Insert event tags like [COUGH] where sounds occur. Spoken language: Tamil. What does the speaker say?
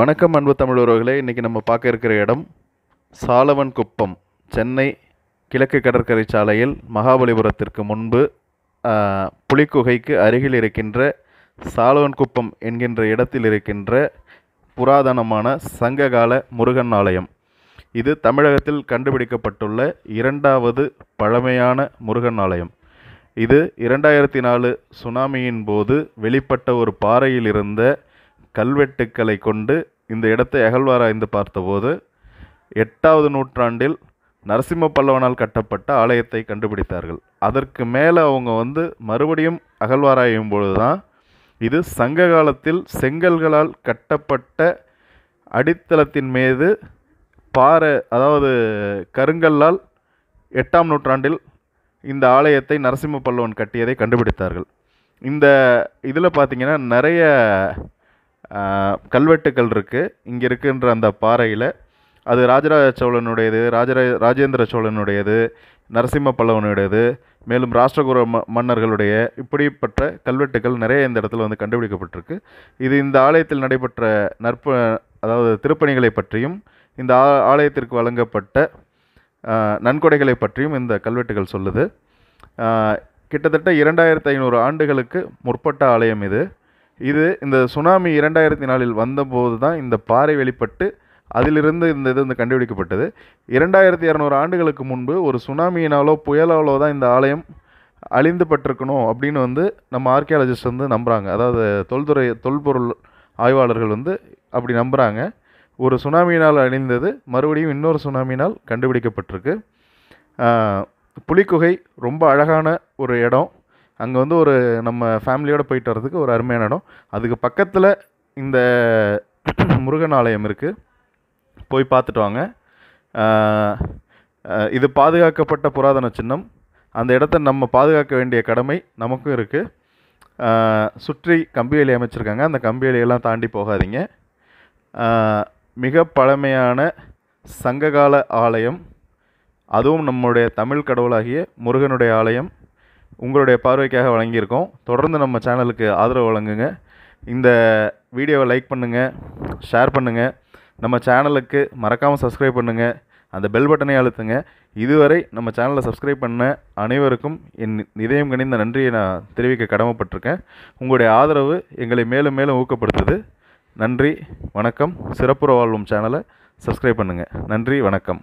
வணக்கம் அன்பு தமிழ் உறவுகளே. இன்றைக்கி நம்ம பார்க்க இருக்கிற இடம் சாலவன் குப்பம் சென்னை கிழக்கு கடற்கரை சாலையில் மகாபலிபுரத்திற்கு முன்பு புலிக்குகைக்கு அருகில் இருக்கின்ற சாலவன் குப்பம் என்கின்ற இடத்தில் இருக்கின்ற புராதனமான சங்ககால முருகன் ஆலயம். இது தமிழகத்தில் கண்டுபிடிக்கப்பட்டுள்ள இரண்டாவது பழமையான முருகன் ஆலயம். இது இரண்டாயிரத்தி நாலு சுனாமியின் போது வெளிப்பட்ட ஒரு பாறையில் இருந்த கல்வெட்டுக்களை கொண்டு இந்த இடத்தை அகழ்வாராய்ந்து பார்த்தபோது எட்டாவது நூற்றாண்டில் நரசிம்ம பல்லவனால் கட்டப்பட்ட ஆலயத்தை கண்டுபிடித்தார்கள். அதற்கு மேலே அவங்க வந்து மறுபடியும் அகழ்வாராயும் பொழுது தான் இது சங்க காலத்தில் செங்கல்களால் கட்டப்பட்ட அடித்தளத்தின் மீது பாறை அதாவது கருங்கல்லால் எட்டாம் நூற்றாண்டில் இந்த ஆலயத்தை நரசிம்ம பல்லவன் கட்டியதை கண்டுபிடித்தார்கள். இந்த இதில் பார்த்தீங்கன்னா நிறைய கல்வெட்டுக்கள் இருக்குது இங்கே இருக்கின்ற அந்த பாறையில் அது ராஜராஜ சோழனுடையது ராஜரா ராஜேந்திர சோழனுடையது நரசிம்ம பல்லவனுடையது மேலும் ராஷ்டிரகுர ம மன்னர்களுடைய இப்படிப்பட்ட கல்வெட்டுகள் நிறைய இந்த இடத்துல வந்து கண்டுபிடிக்கப்பட்டிருக்கு. இது இந்த ஆலயத்தில் நடைபெற்ற நற்ப அதாவது திருப்பணிகளை பற்றியும் இந்த ஆ ஆலயத்திற்கு வழங்கப்பட்ட நன்கொடைகளை பற்றியும் இந்த கல்வெட்டுகள் சொல்லுது. கிட்டத்தட்ட இரண்டாயிரத்து ஐநூறு ஆண்டுகளுக்கு முற்பட்ட ஆலயம் இது. இது இந்த சுனாமி இரண்டாயிரத்தி நாலில் வந்தபோது தான் இந்த பாறை வெளிப்பட்டு அதிலிருந்து இந்த இது வந்து கண்டுபிடிக்கப்பட்டது. இரண்டாயிரத்தி இரநூறு ஆண்டுகளுக்கு முன்பு ஒரு சுனாமியினாலோ புயலாலோ தான் இந்த ஆலயம் அழிந்து பட்டிருக்கணும் அப்படின்னு வந்து நம்ம ஆர்கியாலஜிஸ்ட் வந்து நம்புகிறாங்க அதாவது தொல்துறை தொல்பொருள் ஆய்வாளர்கள் வந்து அப்படி நம்புகிறாங்க ஒரு சுனாமியினால் அழிந்தது மறுபடியும் இன்னொரு சுனாமியினால் கண்டுபிடிக்கப்பட்டிருக்கு. புலிக்குகை ரொம்ப அழகான ஒரு இடம். அங்கே வந்து ஒரு நம்ம ஃபேமிலியோடு போயிட்டு வர்றதுக்கு ஒரு அருமையான இடம். அதுக்கு பக்கத்தில் இந்த [CLEARS THROAT] முருகன் ஆலயம் இருக்குது போய் பார்த்துட்டு வாங்க. இது பாதுகாக்கப்பட்ட புராதன சின்னம். அந்த இடத்த நம்ம பாதுகாக்க வேண்டிய கடமை நமக்கும் இருக்குது சுற்றி கம்பி வேலி அமைச்சிருக்காங்க. அந்த கம்பி வேலியெல்லாம் தாண்டி போகாதீங்க. மிக பழமையான சங்ககால ஆலயம். அதுவும் நம்முடைய தமிழ் கடவுளாகிய முருகனுடைய ஆலயம். உங்களுடைய பார்வைக்காக வழங்கியிருக்கோம். தொடர்ந்து நம்ம சேனலுக்கு ஆதரவு வழங்குங்க. இந்த வீடியோவை லைக் பண்ணுங்கள் ஷேர் பண்ணுங்கள் நம்ம சேனலுக்கு மறக்காமல் சப்ஸ்கிரைப் பண்ணுங்கள் அந்த பெல் பட்டனை அழுத்துங்க. இதுவரை நம்ம சேனலை சப்ஸ்கிரைப் பண்ண அனைவருக்கும் என் இதயம் கணிந்த நன்றியை நான் தெரிவிக்க கடமைப்பட்டிருக்கேன். உங்களுடைய ஆதரவு எங்களை மேலும் மேலும் ஊக்கப்படுத்துது. நன்றி வணக்கம். சிறப்புற வாழ்வும் சேனலை சப்ஸ்கிரைப் பண்ணுங்கள் நன்றி வணக்கம்.